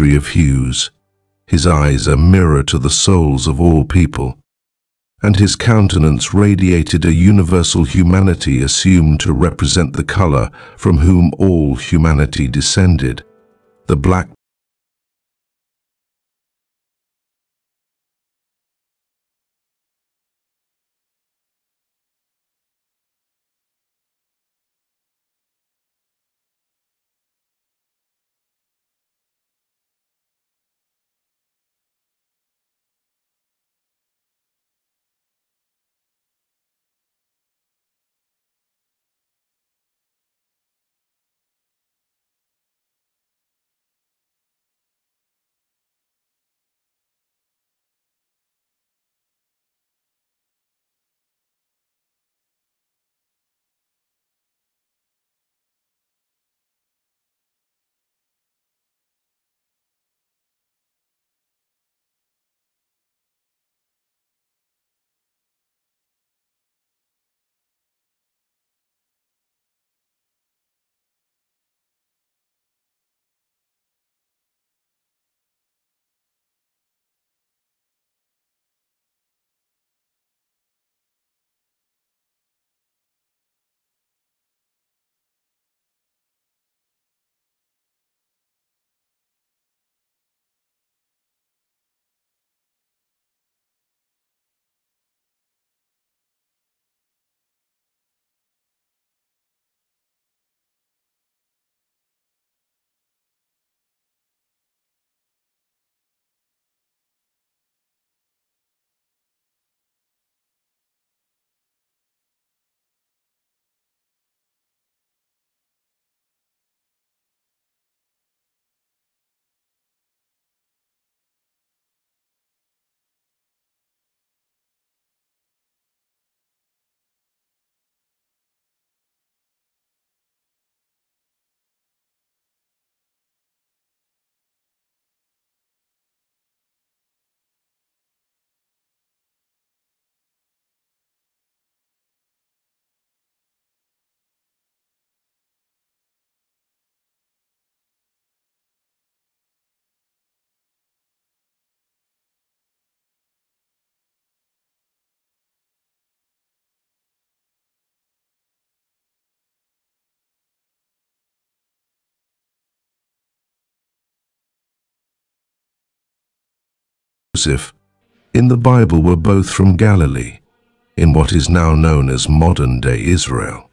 of hues. His eyes a mirror to the souls of all people, and his countenance radiated a universal humanity assumed to represent the color from whom all humanity descended. The black Joseph in the Bible were both from Galilee, in what is now known as modern-day Israel.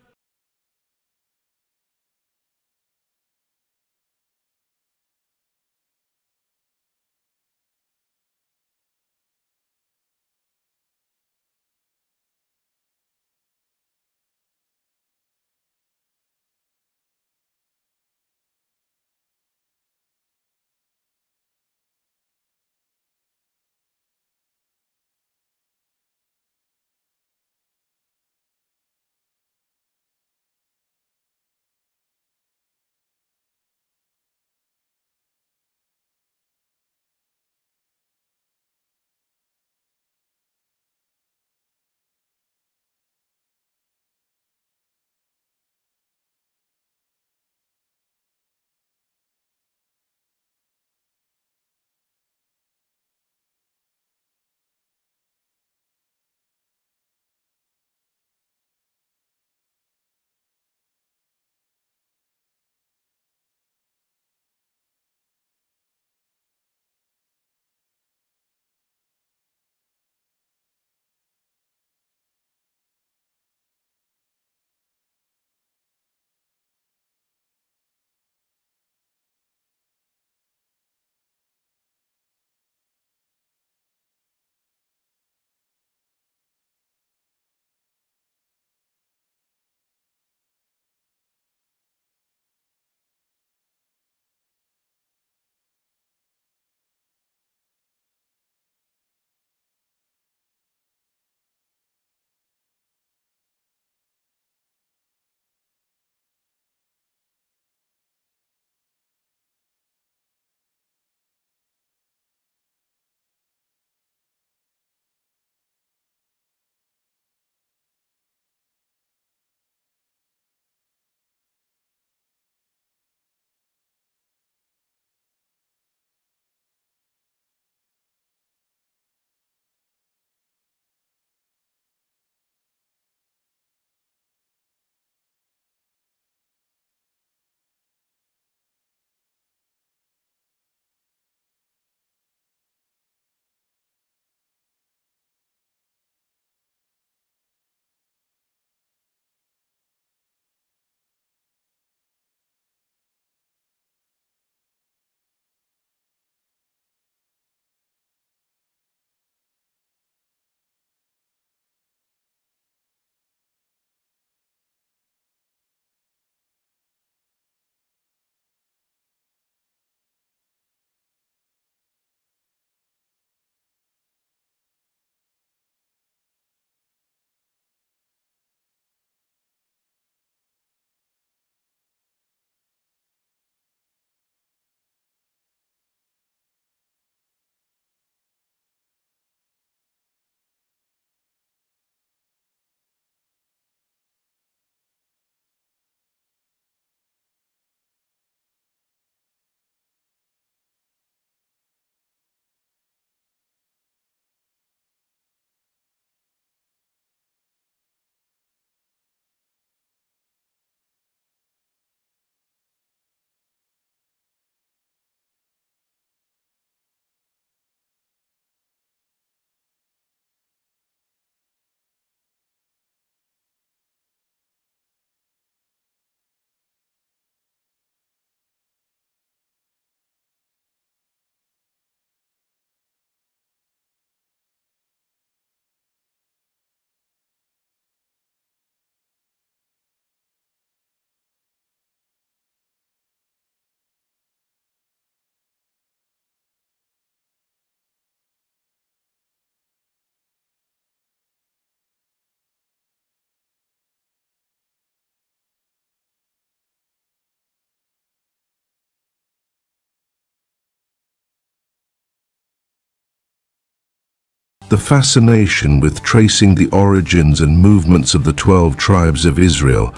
The fascination with tracing the origins and movements of the twelve tribes of Israel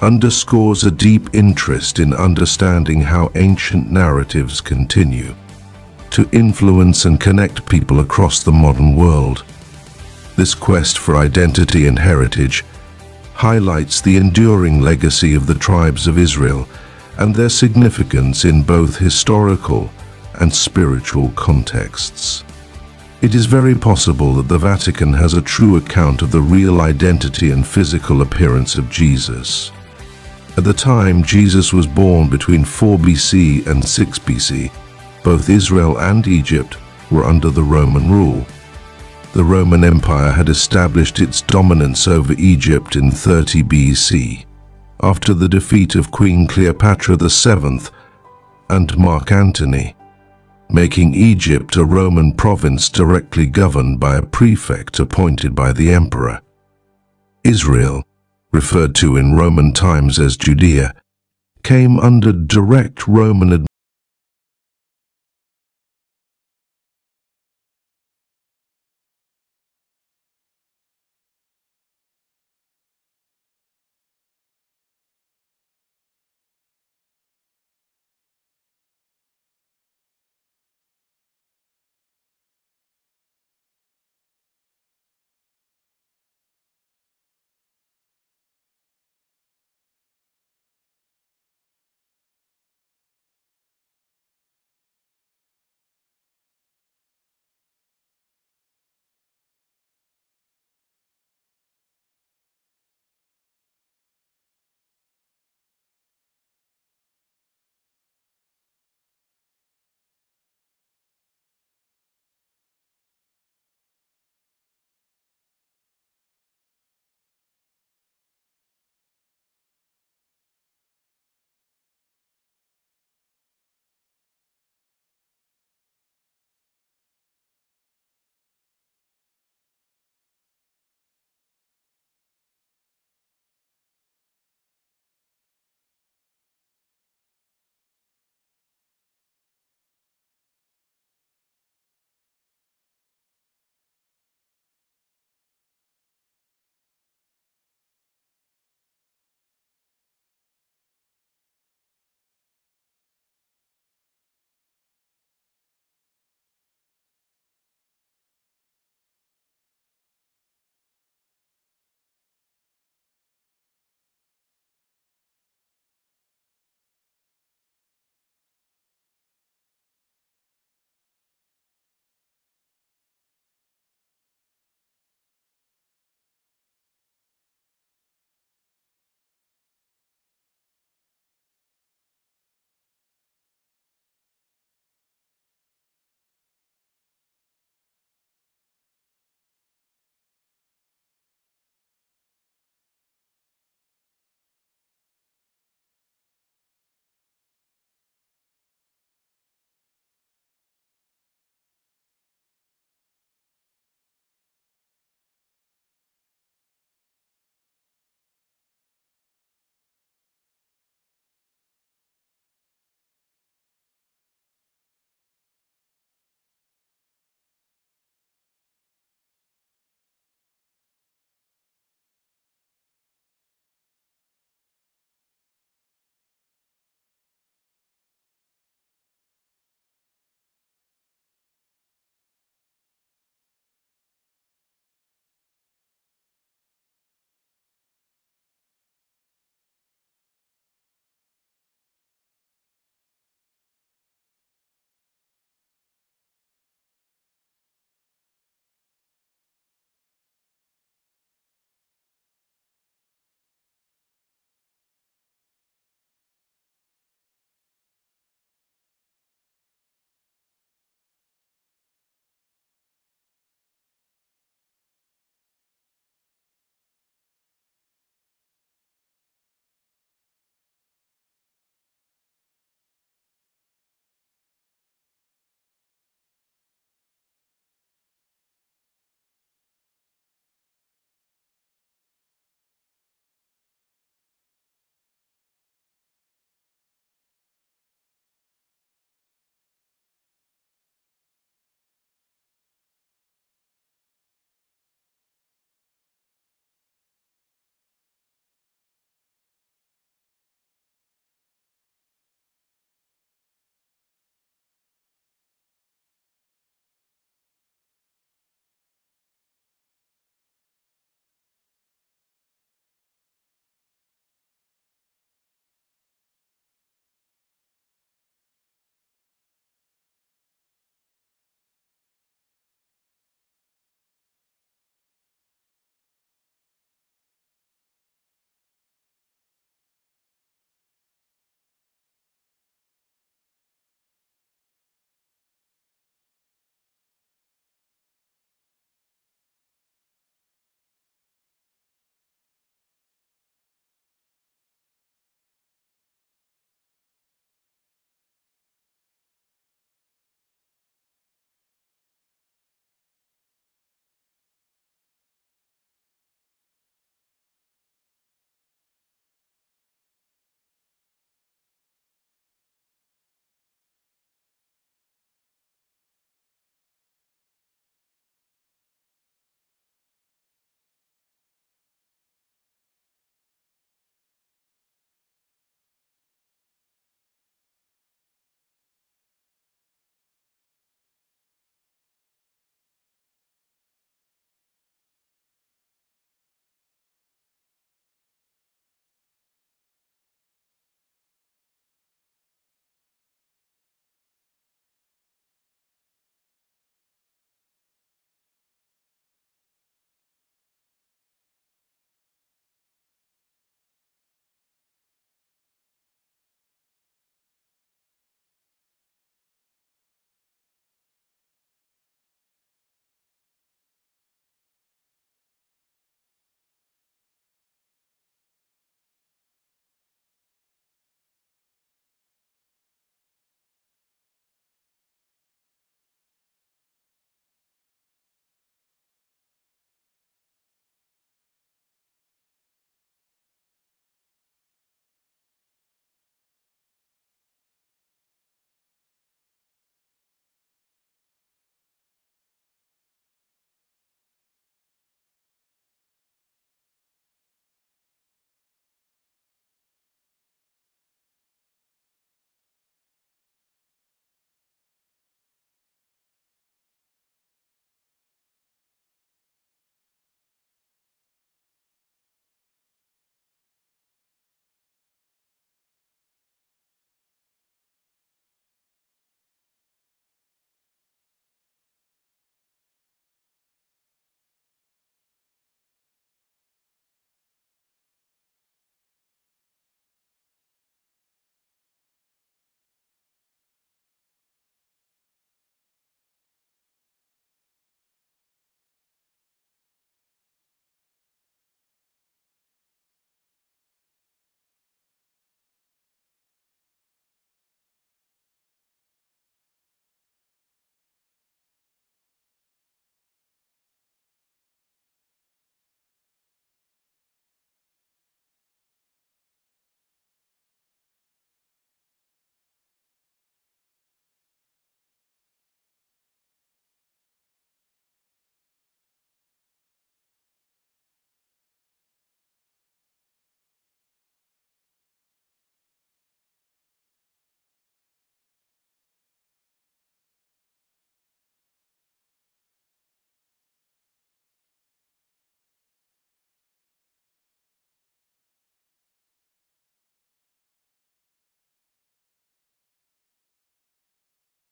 underscores a deep interest in understanding how ancient narratives continue to influence and connect people across the modern world. This quest for identity and heritage highlights the enduring legacy of the tribes of Israel and their significance in both historical and spiritual contexts. It is very possible that the Vatican has a true account of the real identity and physical appearance of Jesus. At the time Jesus was born between 4 BC and 6 BC, both Israel and Egypt were under the Roman rule. The Roman Empire had established its dominance over Egypt in 30 BC, after the defeat of Queen Cleopatra VII and Mark Antony making Egypt a Roman province directly governed by a prefect appointed by the emperor. Israel, referred to in Roman times as Judea, came under direct Roman